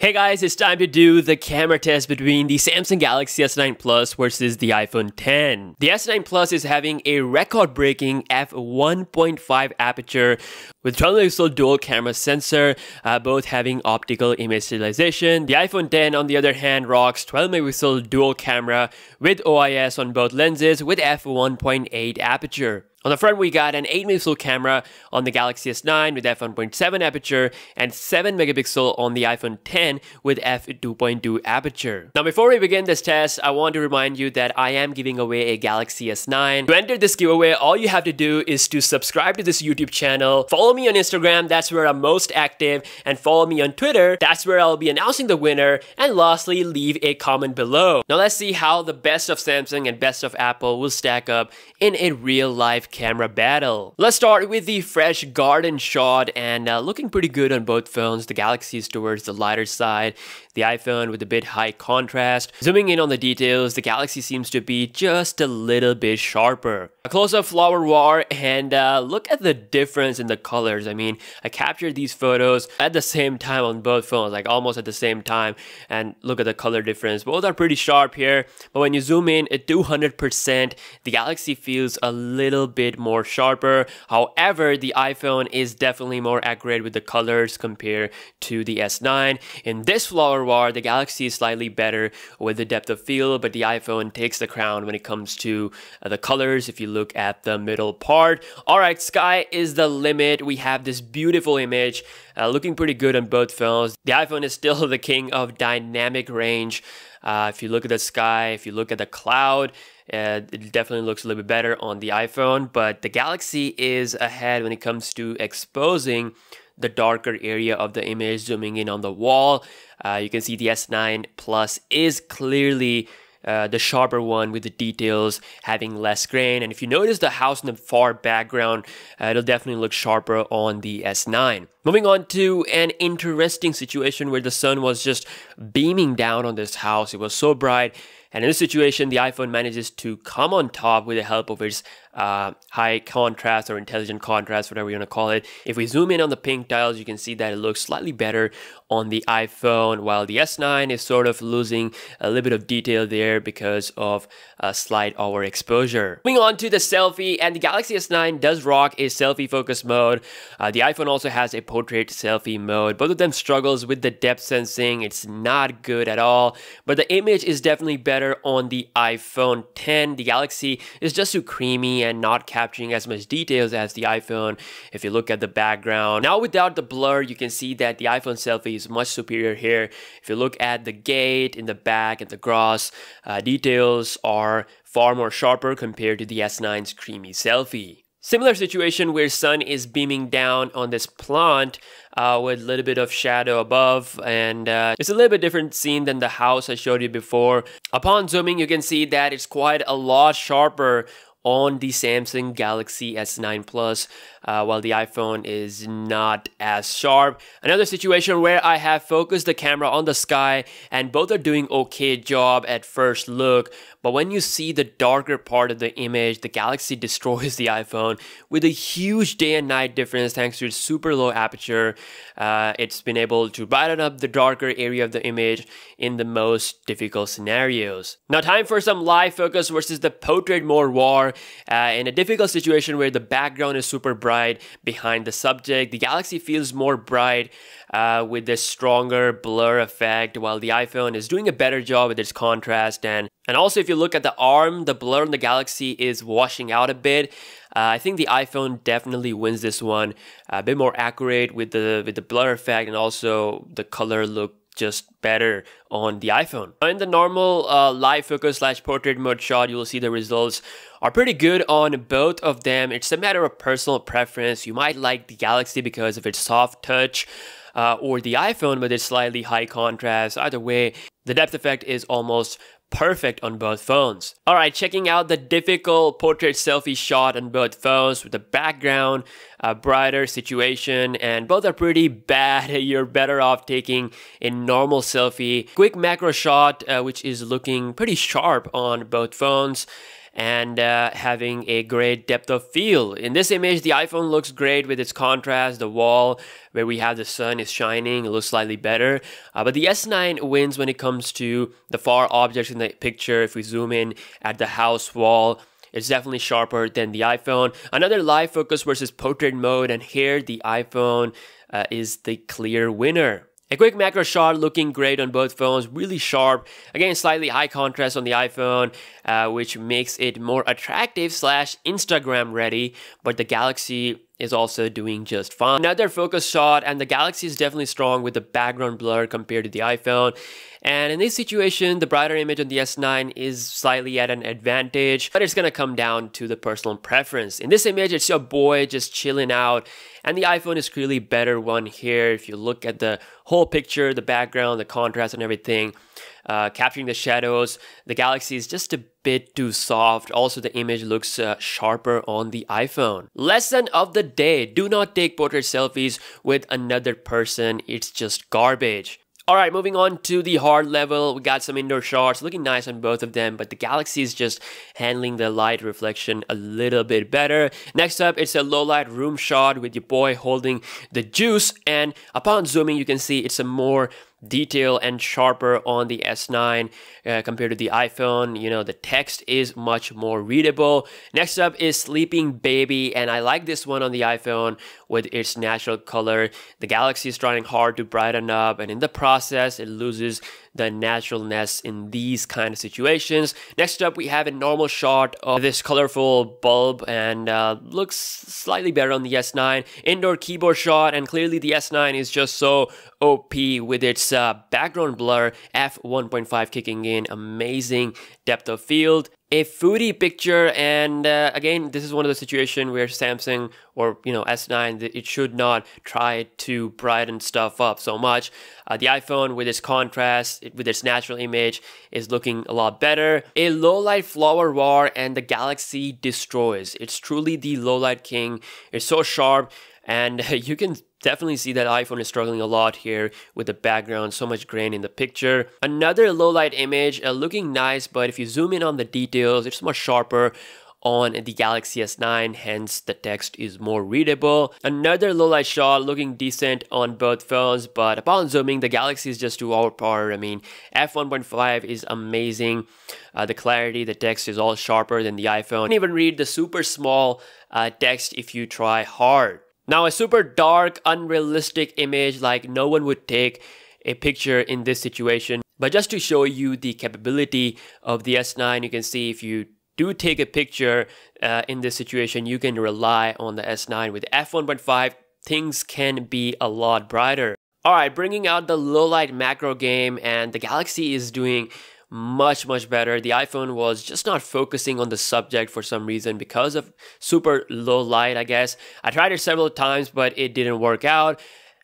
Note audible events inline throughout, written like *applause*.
Hey guys, it's time to do the camera test between the Samsung Galaxy S9 Plus versus the iPhone 10. The S9 Plus is having a record-breaking f1.5 aperture with 12 megapixel dual camera sensor, uh, both having optical image stabilization. The iPhone 10, on the other hand, rocks 12 megapixel dual camera with OIS on both lenses with f1.8 aperture. On the front, we got an 8 megapixel camera on the Galaxy S9 with f1.7 aperture and 7 megapixel on the iPhone 10 with f2.2 aperture. Now, before we begin this test, I want to remind you that I am giving away a Galaxy S9. To enter this giveaway, all you have to do is to subscribe to this YouTube channel, follow me on Instagram, that's where I'm most active, and follow me on Twitter, that's where I'll be announcing the winner, and lastly, leave a comment below. Now, let's see how the best of Samsung and best of Apple will stack up in a real life camera battle. Let's start with the fresh garden shot and uh, looking pretty good on both phones. The Galaxy is towards the lighter side, the iPhone with a bit high contrast. Zooming in on the details, the Galaxy seems to be just a little bit sharper. A close-up flower war and uh, look at the difference in the colors. I mean, I captured these photos at the same time on both phones, like almost at the same time and look at the color difference. Both are pretty sharp here, but when you zoom in at 200%, the Galaxy feels a little bit more sharper. However, the iPhone is definitely more accurate with the colors compared to the S9. In this flower the Galaxy is slightly better with the depth of field, but the iPhone takes the crown when it comes to uh, the colors if you look at the middle part. All right, sky is the limit. We have this beautiful image uh, looking pretty good on both phones. The iPhone is *laughs* still the king of dynamic range. Uh, if you look at the sky, if you look at the cloud, uh, it definitely looks a little bit better on the iPhone, but the Galaxy is ahead when it comes to exposing the darker area of the image, zooming in on the wall. Uh, you can see the S9 Plus is clearly uh, the sharper one with the details having less grain. And if you notice the house in the far background, uh, it'll definitely look sharper on the S9. Moving on to an interesting situation where the sun was just beaming down on this house. It was so bright. And in this situation, the iPhone manages to come on top with the help of its uh, high contrast or intelligent contrast, whatever you want to call it. If we zoom in on the pink tiles, you can see that it looks slightly better on the iPhone, while the S9 is sort of losing a little bit of detail there because of a slight overexposure. Moving on to the selfie, and the Galaxy S9 does rock a selfie focus mode. Uh, the iPhone also has a portrait selfie mode. Both of them struggles with the depth sensing. It's not good at all, but the image is definitely better on the iPhone 10. The Galaxy is just too creamy and not capturing as much details as the iPhone. If you look at the background, now without the blur, you can see that the iPhone selfie is much superior here. If you look at the gate in the back and the grass, uh, details are far more sharper compared to the S9's creamy selfie. Similar situation where sun is beaming down on this plant uh, with a little bit of shadow above and uh, it's a little bit different scene than the house I showed you before. Upon zooming you can see that it's quite a lot sharper on the Samsung Galaxy S9 Plus, uh, while the iPhone is not as sharp. Another situation where I have focused the camera on the sky and both are doing okay job at first look, but when you see the darker part of the image, the Galaxy *laughs* destroys the iPhone with a huge day and night difference thanks to its super low aperture. Uh, it's been able to brighten up the darker area of the image in the most difficult scenarios. Now time for some live focus versus the portrait mode war. Uh, in a difficult situation where the background is super bright behind the subject, the Galaxy feels more bright uh, with this stronger blur effect while the iPhone is doing a better job with its contrast. And and also if you look at the arm the blur on the Galaxy is washing out a bit. Uh, I think the iPhone definitely wins this one a bit more accurate with the with the blur effect and also the color look just better on the iPhone. In the normal uh, live focus slash portrait mode shot, you will see the results are pretty good on both of them. It's a matter of personal preference. You might like the Galaxy because of its soft touch uh, or the iPhone with its slightly high contrast. Either way, the depth effect is almost perfect on both phones. Alright, checking out the difficult portrait selfie shot on both phones with the background, a brighter situation, and both are pretty bad. *laughs* You're better off taking a normal selfie. Quick macro shot, uh, which is looking pretty sharp on both phones and uh, having a great depth of field. In this image, the iPhone looks great with its contrast. The wall where we have the sun is shining, it looks slightly better. Uh, but the S9 wins when it comes to the far objects in the picture. If we zoom in at the house wall, it's definitely sharper than the iPhone. Another live focus versus portrait mode, and here the iPhone uh, is the clear winner. A quick macro shot looking great on both phones, really sharp. Again, slightly high contrast on the iPhone, uh, which makes it more attractive slash Instagram ready. But the Galaxy is also doing just fine. Another focus shot, and the Galaxy is definitely strong with the background blur compared to the iPhone. And in this situation, the brighter image on the S9 is slightly at an advantage, but it's gonna come down to the personal preference. In this image, it's your boy just chilling out, and the iPhone is clearly better one here. If you look at the whole picture, the background, the contrast and everything, uh, capturing the shadows, the Galaxy is just a bit too soft. Also, the image looks uh, sharper on the iPhone. Lesson of the day, do not take portrait selfies with another person. It's just garbage. Alright, moving on to the hard level, we got some indoor shots, looking nice on both of them, but the Galaxy is just handling the light reflection a little bit better. Next up, it's a low light room shot with your boy holding the juice, and upon zooming, you can see it's a more detail and sharper on the S9 uh, compared to the iPhone. You know, the text is much more readable. Next up is Sleeping Baby, and I like this one on the iPhone with its natural color. The Galaxy is trying hard to brighten up, and in the process, it loses the naturalness in these kind of situations. Next up, we have a normal shot of this colorful bulb and uh, looks slightly better on the S9. Indoor keyboard shot, and clearly the S9 is just so OP with its uh, background blur, f1.5 kicking in, amazing depth of field a foodie picture and uh, again this is one of the situations where samsung or you know s9 it should not try to brighten stuff up so much. Uh, the iphone with its contrast with its natural image is looking a lot better. A low light flower war and the galaxy destroys. It's truly the low light king. It's so sharp and *laughs* you can definitely see that iPhone is struggling a lot here with the background, so much grain in the picture. Another low light image, uh, looking nice, but if you zoom in on the details, it's much sharper on the Galaxy S9, hence the text is more readable. Another low light shot looking decent on both phones, but upon zooming, the Galaxy is just too overpowered. I mean, f1.5 is amazing. Uh, the clarity, the text is all sharper than the iPhone. You can even read the super small uh, text if you try hard. Now, a super dark, unrealistic image like no one would take a picture in this situation. But just to show you the capability of the S9, you can see if you do take a picture uh, in this situation, you can rely on the S9. With f1.5, things can be a lot brighter. Alright, bringing out the low light macro game and the Galaxy is doing much much better. The iphone was just not focusing on the subject for some reason because of super low light i guess. I tried it several times but it didn't work out.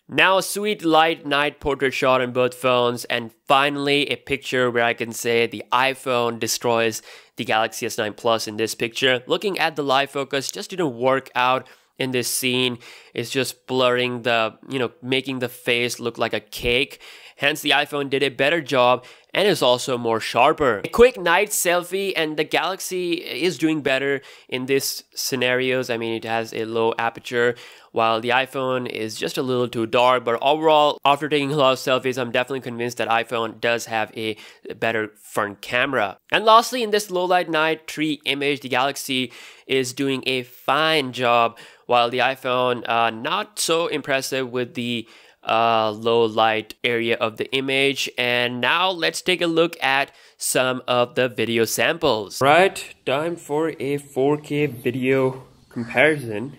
Now a sweet light night portrait shot on both phones and finally a picture where i can say the iphone destroys the galaxy s9 plus in this picture. Looking at the live focus just didn't work out in this scene. It's just blurring the you know making the face look like a cake hence the iphone did a better job and is also more sharper. A quick night selfie and the Galaxy is doing better in these scenarios. I mean, it has a low aperture while the iPhone is just a little too dark. But overall, after taking a lot of selfies, I'm definitely convinced that iPhone does have a better front camera. And lastly, in this low light night tree image, the Galaxy is doing a fine job while the iPhone uh, not so impressive with the uh, low light area of the image. And now let's take a look at some of the video samples. Right, time for a 4K video comparison.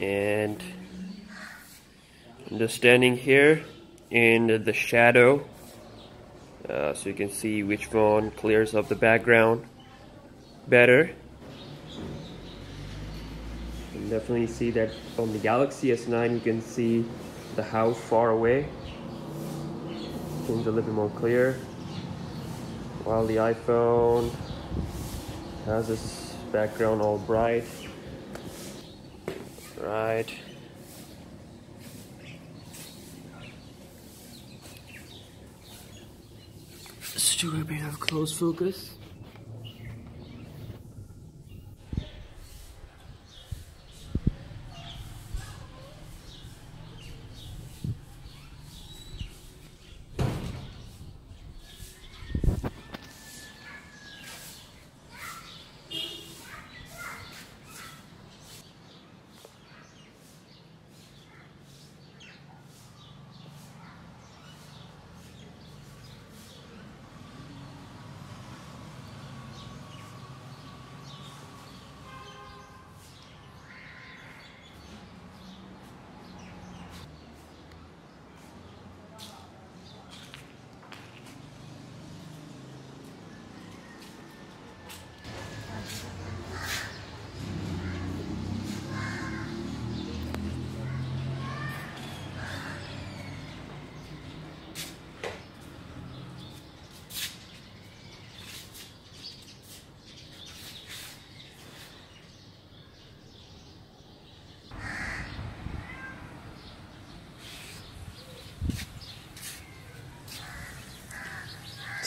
And I'm just standing here in the shadow uh, so you can see which one clears up the background better. You can definitely see that on the Galaxy S9 you can see the house far away. Things a little bit more clear. While the iPhone has this background all bright. Right. Let's do a bit of close focus.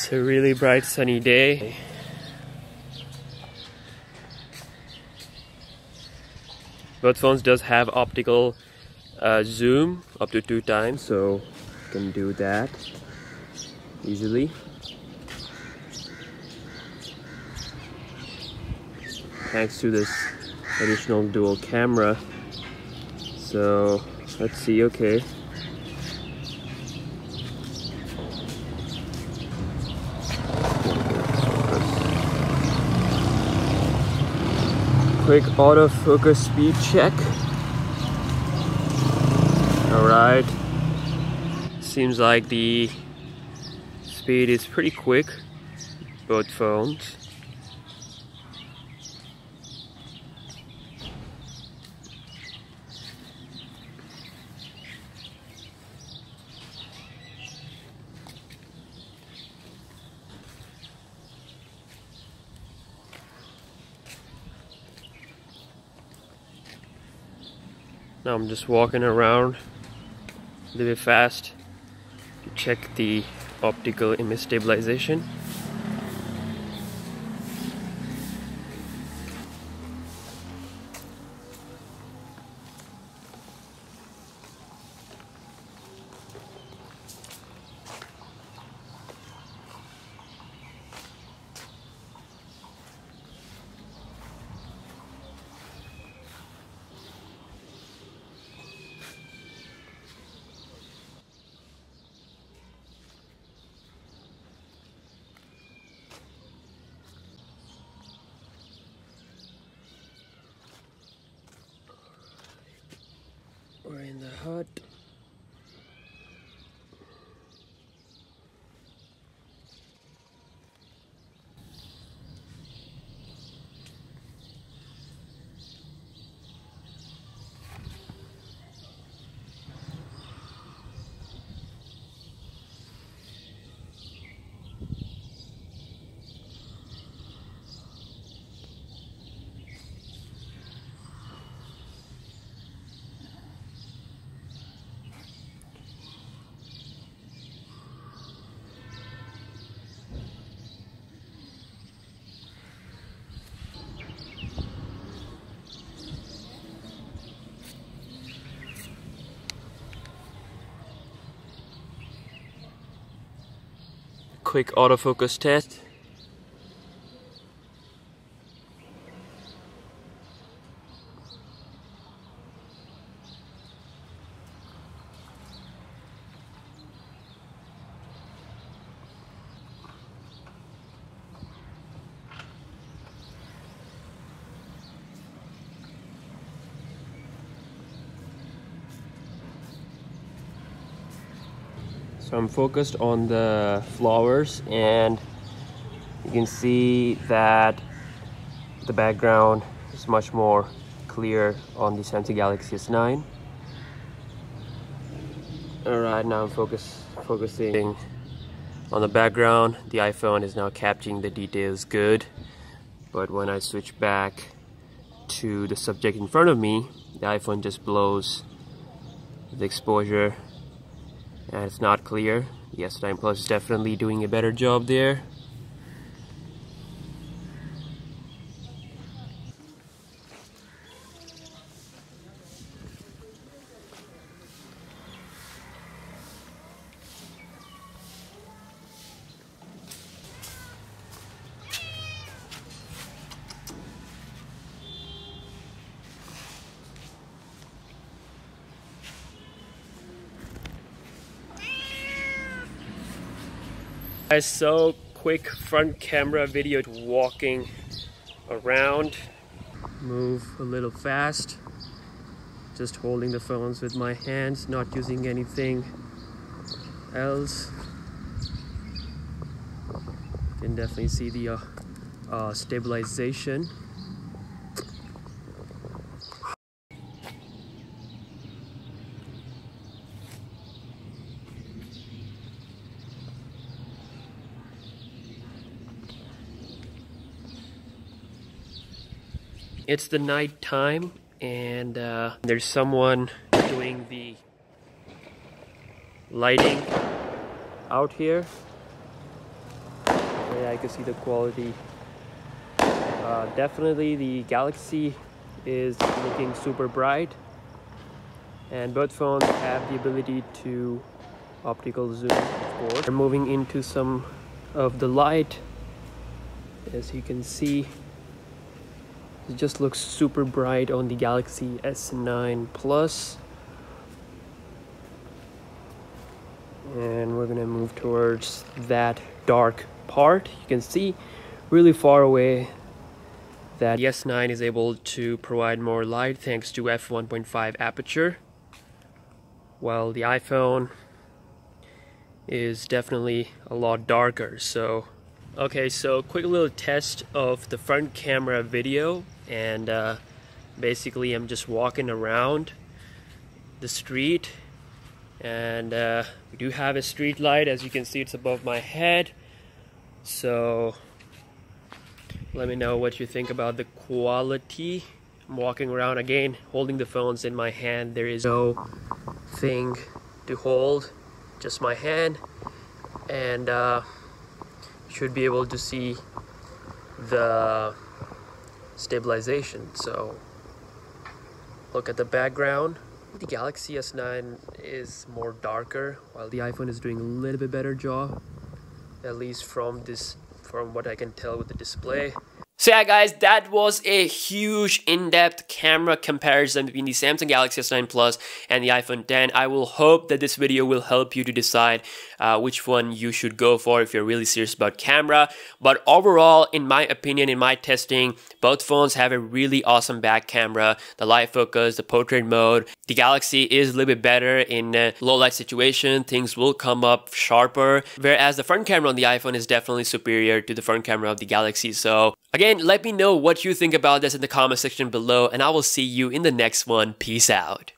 It's a really bright sunny day. Both phones does have optical uh, zoom up to two times, so you can do that easily. Thanks to this additional dual camera. So let's see, okay. Quick autofocus speed check. Alright. Seems like the speed is pretty quick, both phones. Now I'm just walking around a little bit fast to check the optical image stabilization. We're in the hut. Quick autofocus test. So I'm focused on the flowers and you can see that the background is much more clear on the Samsung Galaxy S9. Alright, now I'm focus, focusing on the background. The iPhone is now capturing the details good. But when I switch back to the subject in front of me, the iPhone just blows the exposure and it's not clear. yes S9 Plus is definitely doing a better job there. I so quick front camera video walking around. Move a little fast. Just holding the phones with my hands not using anything else. You can definitely see the uh, uh, stabilization It's the night time and uh, there's someone doing the lighting out here. yeah you can see the quality uh, definitely the Galaxy is looking super bright and both phones have the ability to optical zoom of course. We're moving into some of the light as you can see it just looks super bright on the Galaxy S9 Plus. And we're gonna move towards that dark part. You can see really far away that the S9 is able to provide more light thanks to f1.5 aperture while the iPhone is definitely a lot darker. So okay so quick little test of the front camera video and uh, basically I'm just walking around the street. And uh, we do have a street light. As you can see it's above my head. So let me know what you think about the quality. I'm walking around again holding the phones in my hand. There is no thing to hold just my hand. And uh, should be able to see the stabilization. So look at the background. The Galaxy S9 is more darker while the iPhone is doing a little bit better job at least from this from what I can tell with the display so yeah guys, that was a huge in-depth camera comparison between the Samsung Galaxy S9 Plus and the iPhone 10. I will hope that this video will help you to decide uh, which one you should go for if you're really serious about camera. But overall, in my opinion, in my testing, both phones have a really awesome back camera. The live focus, the portrait mode. The Galaxy is a little bit better in a low light situation. Things will come up sharper. Whereas the front camera on the iPhone is definitely superior to the front camera of the Galaxy. So Again, let me know what you think about this in the comment section below, and I will see you in the next one. Peace out.